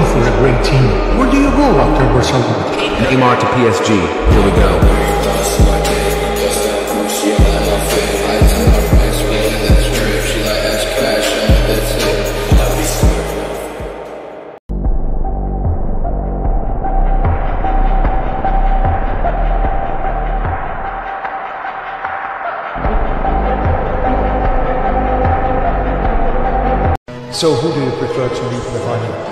for a great team. Where do you go after Barcelona? Neymar to PSG. Here we go. So who do you prefer to meet in the final?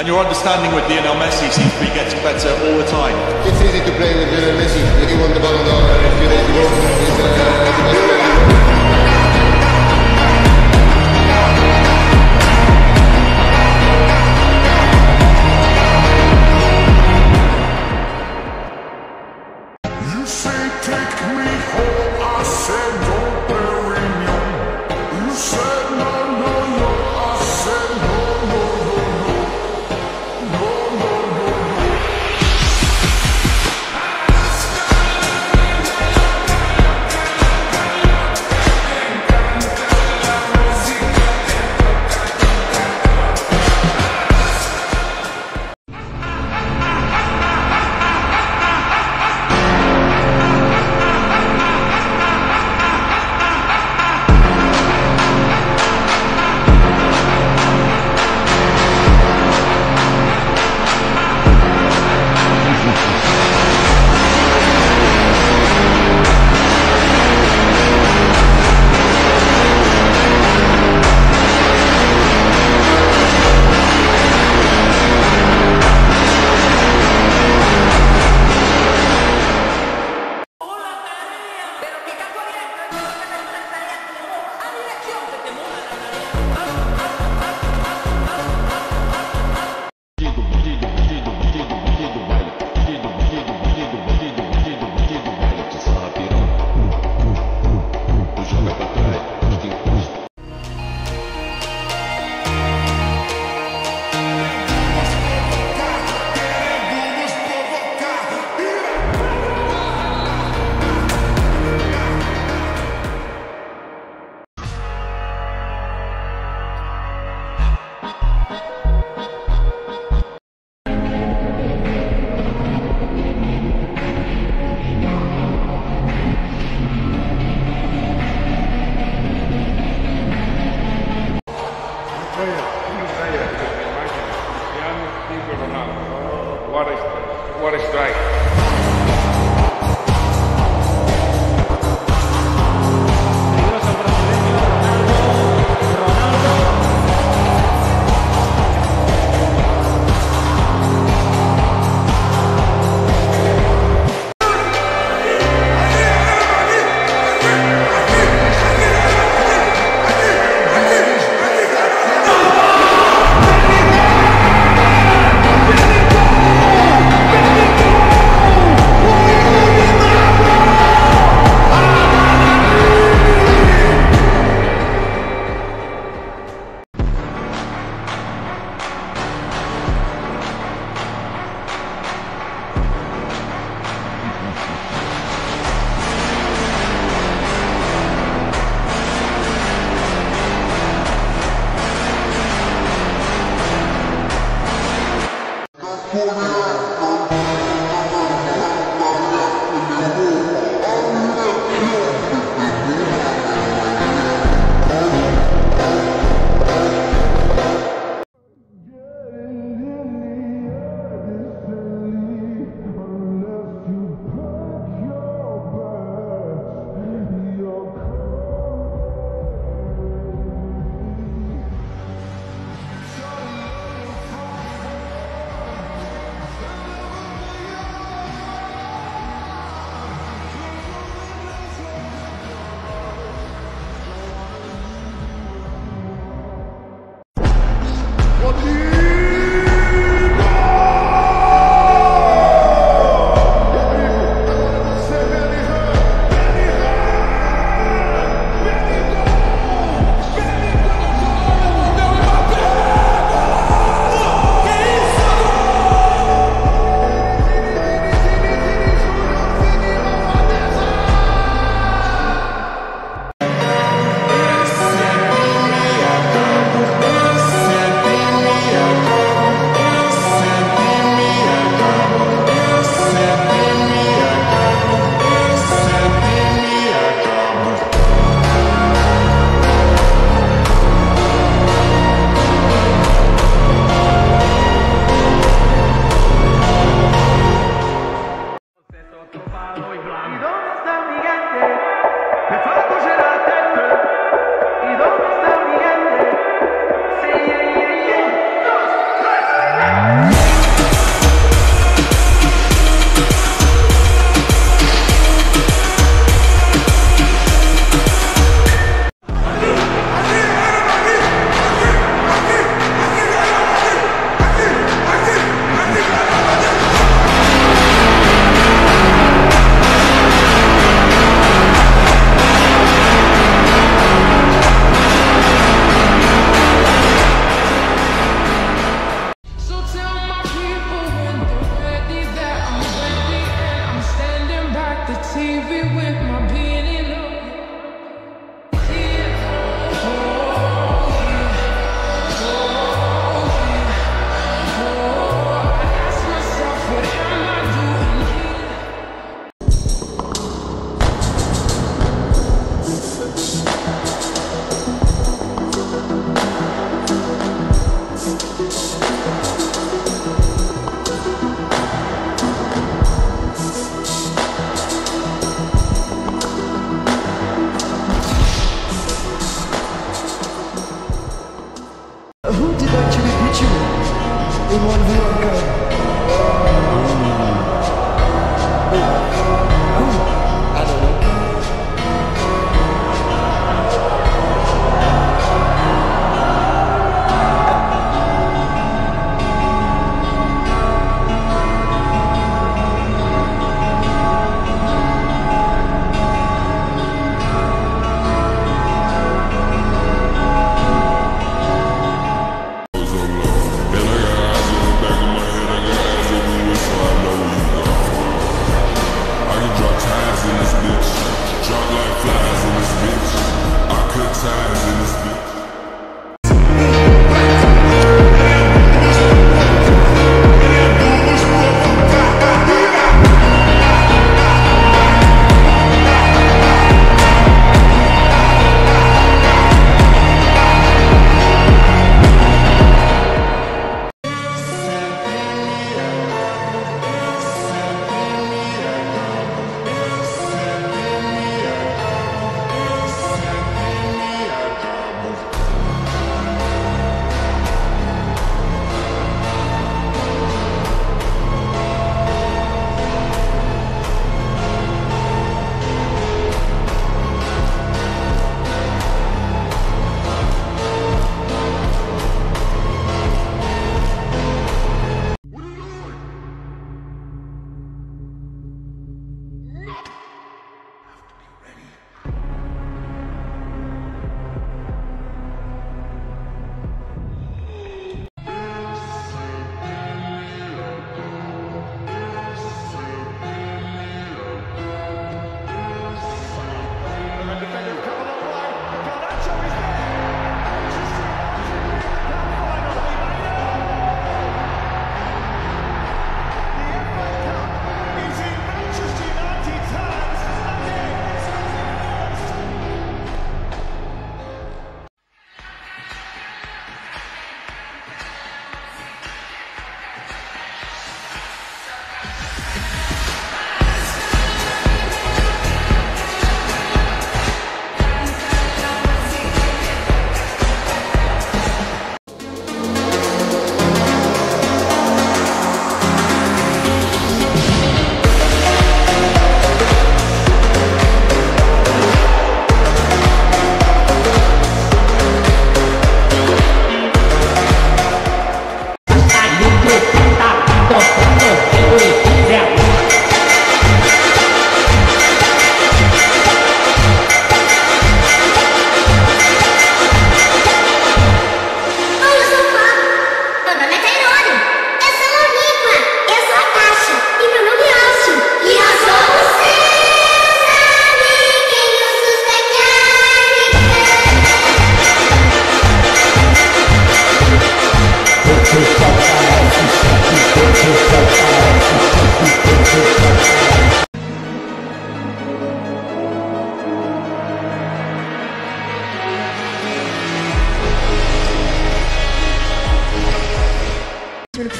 And your understanding with Lionel Messi seems to be getting better all the time. It's easy to play with Lionel Messi. He won the Ballon d'Or a.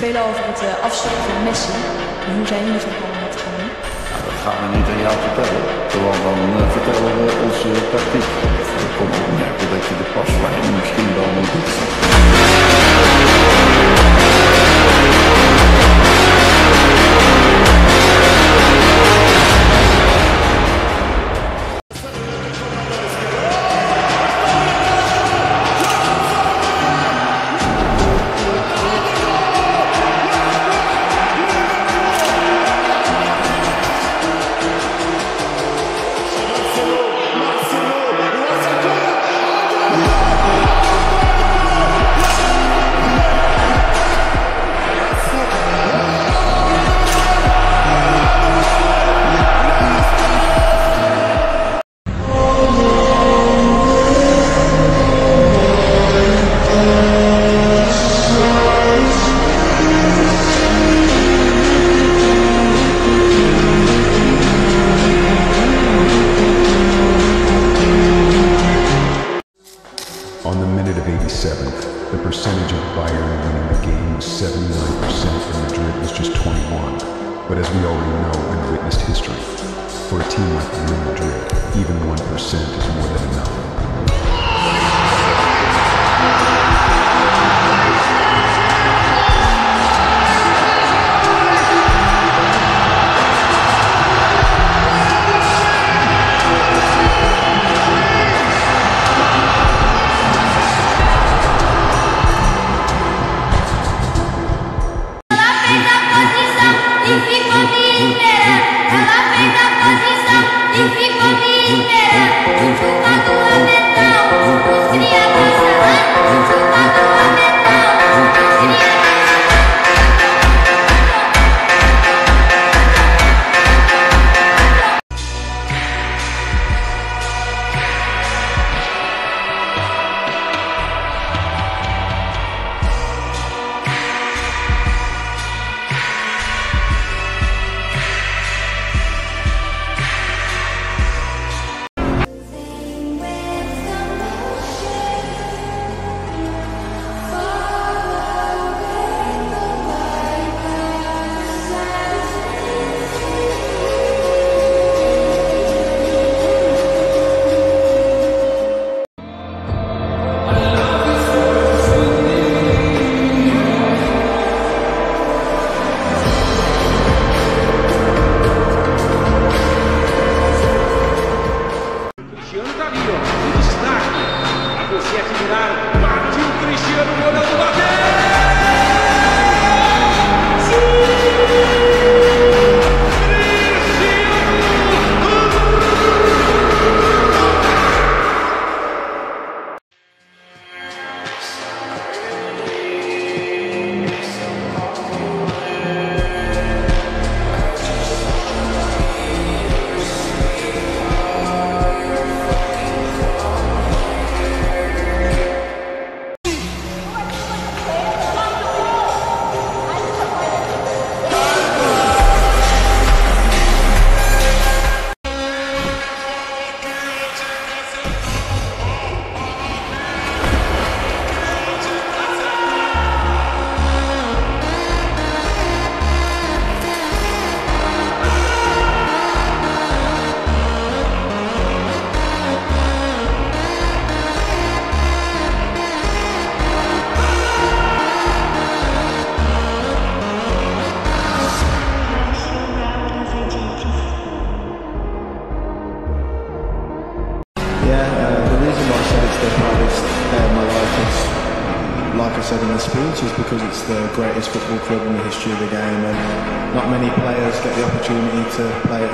veel over het uh, afstappen van Messi. En hoe zijn jullie van plan dat te gaan doen? Nou, dat gaan we niet aan jou vertellen. Gewoon dan uh, vertellen we onze tactiek. Ik kom opmerken dat je de paslijn misschien wel moet doen. Is more than enough. 行，大力有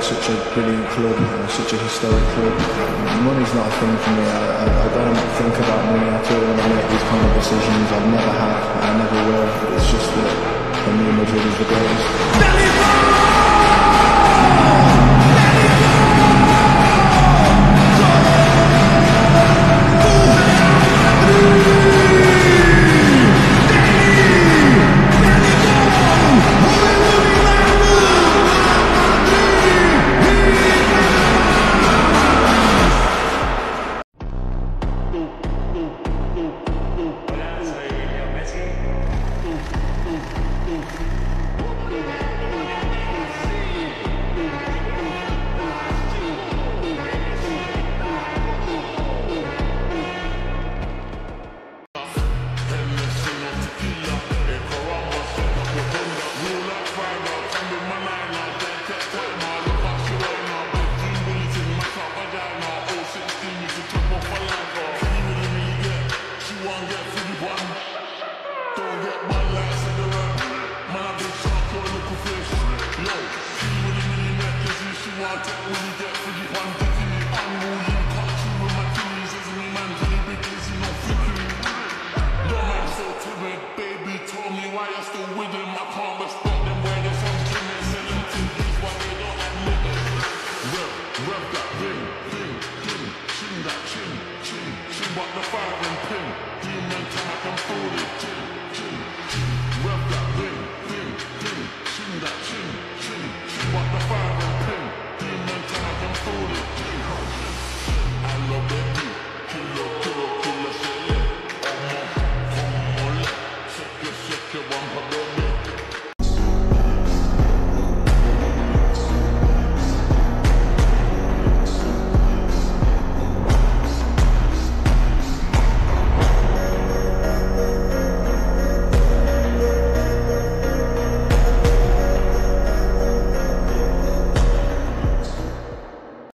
such a brilliant club, such a historic club. Money's not a thing for me. I, I, I don't think about money at all when I make these kind of decisions. I've never have, I never will. It's just that for me, Madrid is the greatest.